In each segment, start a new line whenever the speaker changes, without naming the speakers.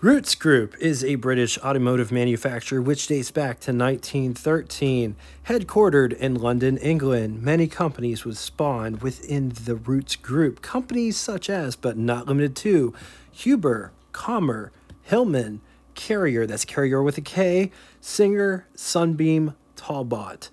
Rootes Group is a British automotive manufacturer which dates back to 1913. Headquartered in London, England, many companies would spawn within the Rootes Group. Companies such as, but not limited to, Humber, Commer, Hillman, Karrier, that's Karrier with a K, Singer, Sunbeam, Talbot.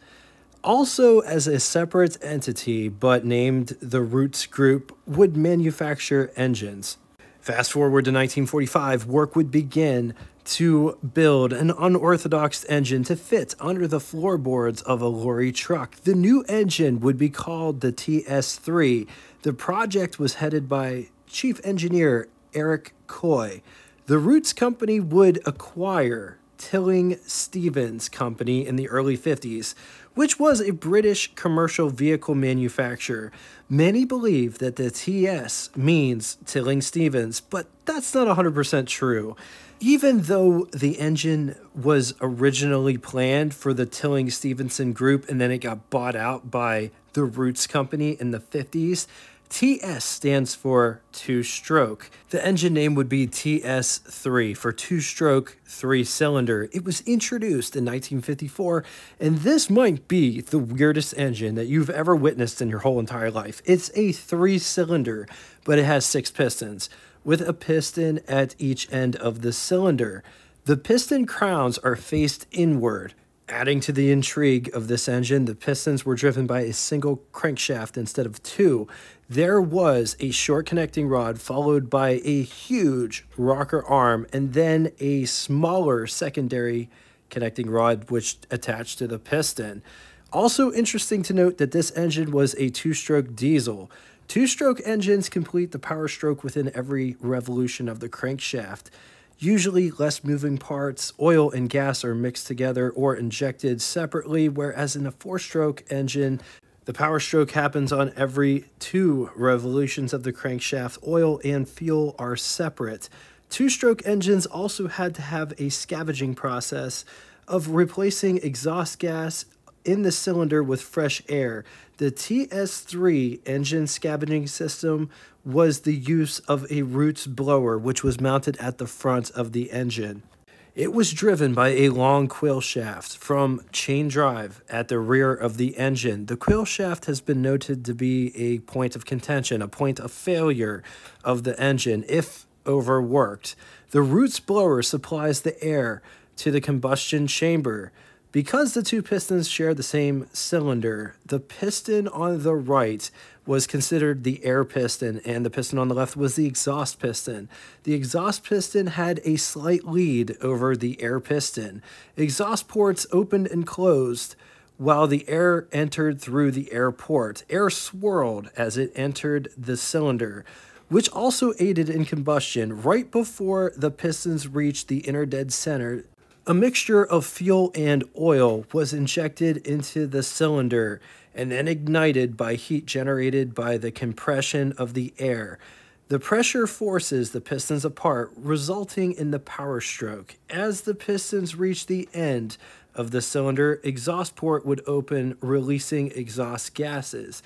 Also, as a separate entity but named the Rootes Group, would manufacture engines. Fast forward to 1945, work would begin to build an unorthodox engine to fit under the floorboards of a lorry truck. The new engine would be called the TS3. The project was headed by Chief Engineer Eric Coy. The Rootes Company would acquire Tilling Stevens Company in the early 50s, which was a British commercial vehicle manufacturer. Many believe that the TS means Tilling Stevens, but that's not 100% true. Even though the engine was originally planned for the Tilling Stevenson group and then it got bought out by the Rootes Company in the 50s, TS stands for two stroke. The engine name would be TS3 for two stroke, three cylinder. It was introduced in 1954, and this might be the weirdest engine that you've ever witnessed in your whole entire life. It's a three cylinder, but it has six pistons, with a piston at each end of the cylinder. The piston crowns are faced inward. Adding to the intrigue of this engine, the pistons were driven by a single crankshaft instead of two. There was a short connecting rod followed by a huge rocker arm and then a smaller secondary connecting rod which attached to the piston. Also interesting to note that this engine was a two-stroke diesel. Two-stroke engines complete the power stroke within every revolution of the crankshaft. Usually, less moving parts, oil and gas are mixed together or injected separately, whereas in a four stroke engine, the power stroke happens on every two revolutions of the crankshaft. Oil and fuel are separate. Two stroke engines also had to have a scavenging process of replacing exhaust gas in the cylinder with fresh air. The TS3 engine scavenging system was the use of a Roots blower, which was mounted at the front of the engine. It was driven by a long quill shaft from chain drive at the rear of the engine. The quill shaft has been noted to be a point of contention, a point of failure of the engine if overworked. The Roots blower supplies the air to the combustion chamber. Because the two pistons share the same cylinder, the piston on the right was considered the air piston and the piston on the left was the exhaust piston. The exhaust piston had a slight lead over the air piston. Exhaust ports opened and closed while the air entered through the air port. Air swirled as it entered the cylinder which also aided in combustion right before the pistons reached the inner dead center a mixture of fuel and oil was injected into the cylinder and then ignited by heat generated by the compression of the air. The pressure forces the pistons apart, resulting in the power stroke. As the pistons reach the end of the cylinder, exhaust port would open, releasing exhaust gases,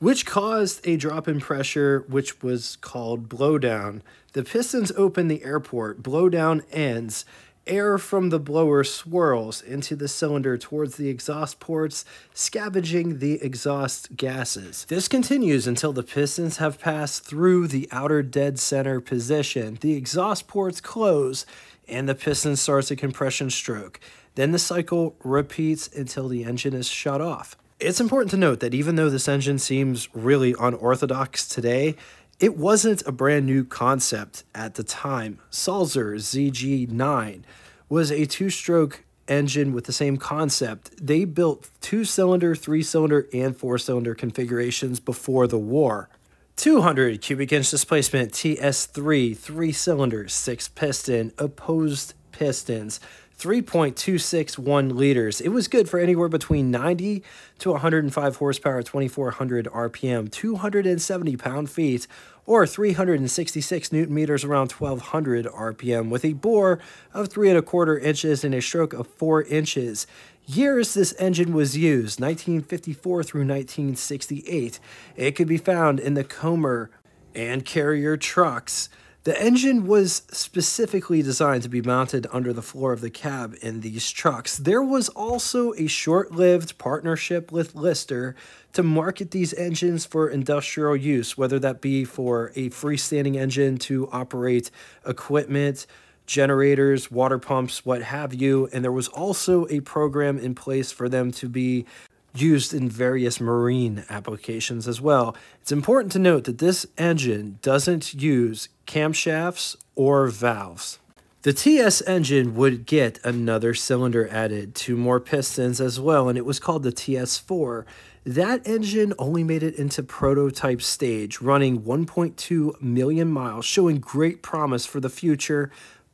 which caused a drop in pressure, which was called blowdown. The pistons open the air port, blowdown ends, Air from the blower swirls into the cylinder towards the exhaust ports, scavenging the exhaust gases. This continues until the pistons have passed through the outer dead center position. The exhaust ports close and the piston starts a compression stroke. Then the cycle repeats until the engine is shut off. It's important to note that even though this engine seems really unorthodox today, it wasn't a brand new concept at the time. Sulzer ZG9 was a two stroke engine with the same concept. They built two cylinder, three cylinder, and four cylinder configurations before the war. 200 cubic inch displacement TS3, three cylinder, six piston, opposed pistons. 3.261 liters. It was good for anywhere between 90 to 105 horsepower, 2400 RPM, 270 pound feet, or 366 newton meters around 1200 RPM, with a bore of three and a quarter inches and a stroke of four inches. Years this engine was used 1954 through 1968. It could be found in the Commer and Karrier trucks. The engine was specifically designed to be mounted under the floor of the cab in these trucks. There was also a short lived partnership with Lister to market these engines for industrial use, whether that be for a freestanding engine to operate equipment, generators, water pumps, what have you. And there was also a program in place for them to be used in various marine applications as well. It's important to note that this engine doesn't use camshafts or valves. The TS engine would get another cylinder added, two more pistons as well, and it was called the TS4. That engine only made it into prototype stage, running 1.2 million miles, showing great promise for the future,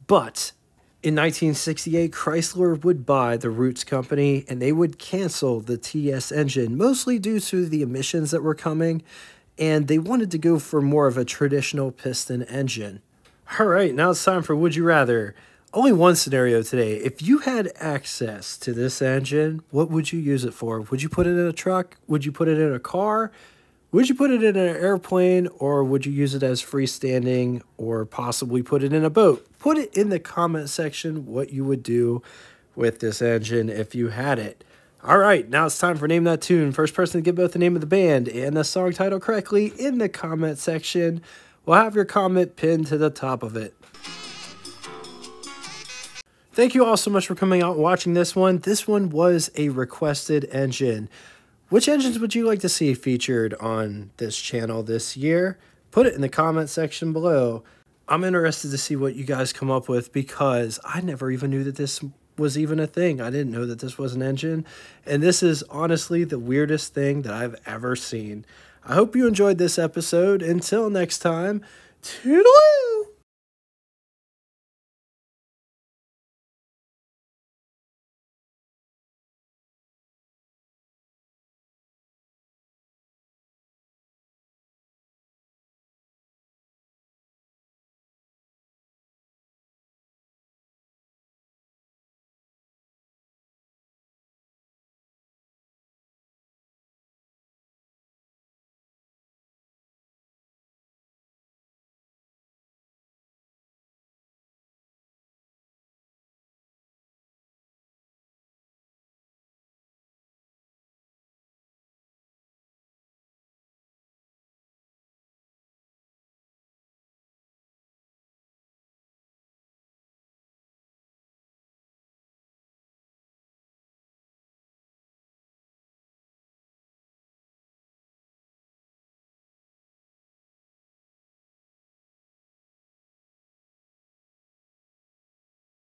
but in 1968, Chrysler would buy the Rootes company and they would cancel the TS engine, mostly due to the emissions that were coming, and they wanted to go for more of a traditional piston engine. All right, now it's time for Would You Rather. Only one scenario today. If you had access to this engine, what would you use it for? Would you put it in a truck? Would you put it in a car? Would you put it in an airplane or would you use it as freestanding or possibly put it in a boat? Put it in the comment section what you would do with this engine if you had it. All right, now it's time for Name That Tune. First person to get both the name of the band and the song title correctly in the comment section will have your comment pinned to the top of it. Thank you all so much for coming out and watching this one. This one was a requested engine. Which engines would you like to see featured on this channel this year? Put it in the comment section below. I'm interested to see what you guys come up with because I never even knew that this was even a thing. I didn't know that this was an engine. And this is honestly the weirdest thing that I've ever seen. I hope you enjoyed this episode. Until next time, toodaloo!